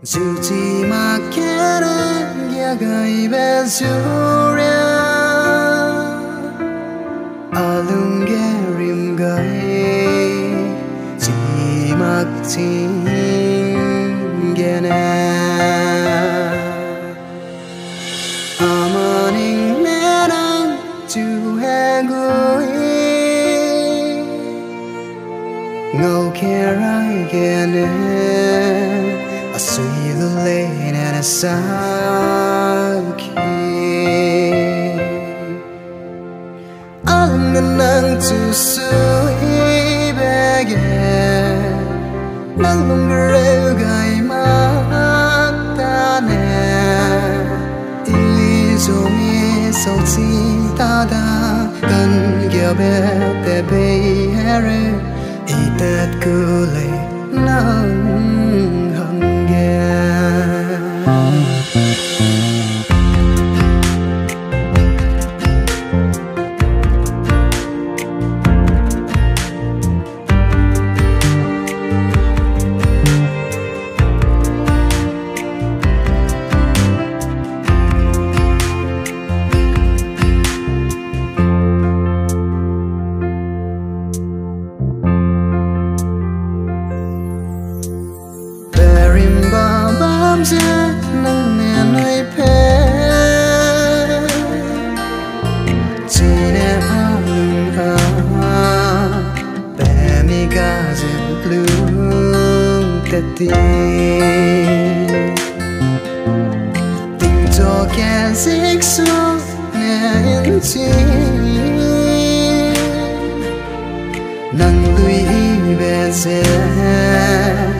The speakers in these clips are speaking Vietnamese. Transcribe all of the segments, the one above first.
Zutimakaran yagai bezuria Alungerim gai Zimaktin gene Amaning meran tuhegui Ngau kerai gene suy lu lên and a saki ang nang tu suy bege nang lung gre gai ma ta ne i da kan gya be Itat be nang tình cho kẻ dịch xuống nên chi nang lui về sẽ ilu tình. achutum ra ang nang tu su hi nắng nang về gai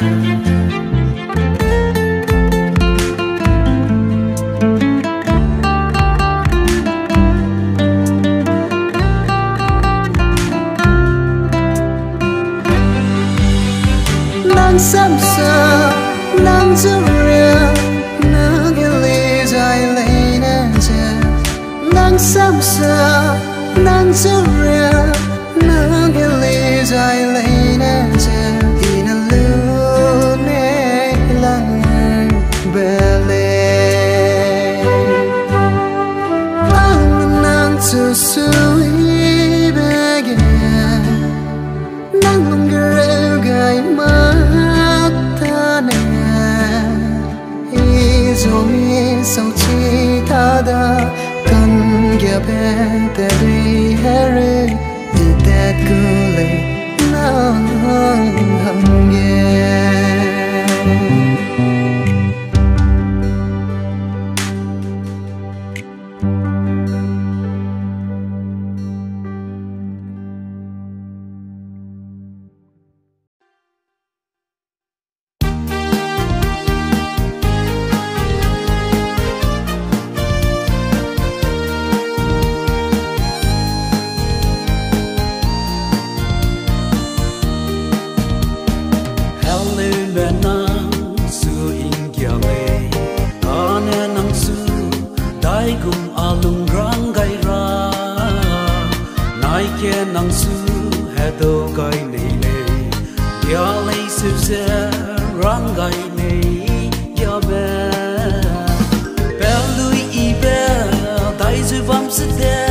nắng sớm sờ nắng rực rỡ nắng lê dài lê nè giờ nắng sớm sờ nắng rực rỡ nắng lê dài lê bele ang nang tu sui begin nang ngere gai ma zomi sau chi ta da nang su he do gai nei le. Ya lei su se rang gai nei ya be. Bel lui i be dai zu vam se de.